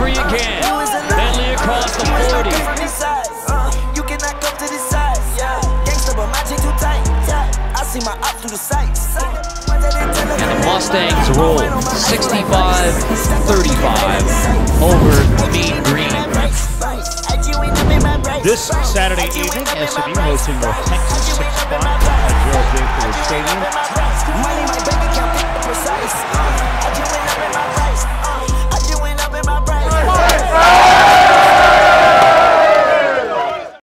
free again. Bentley across the 40. You cannot come to this side. Gangsta, but my jeans too tight. I see my op through the sights. And the Mustangs roll 65-35 over Mean Green. This Saturday evening, SMU hosting North Texas 6 spot at Gerald J. Ford Stadium.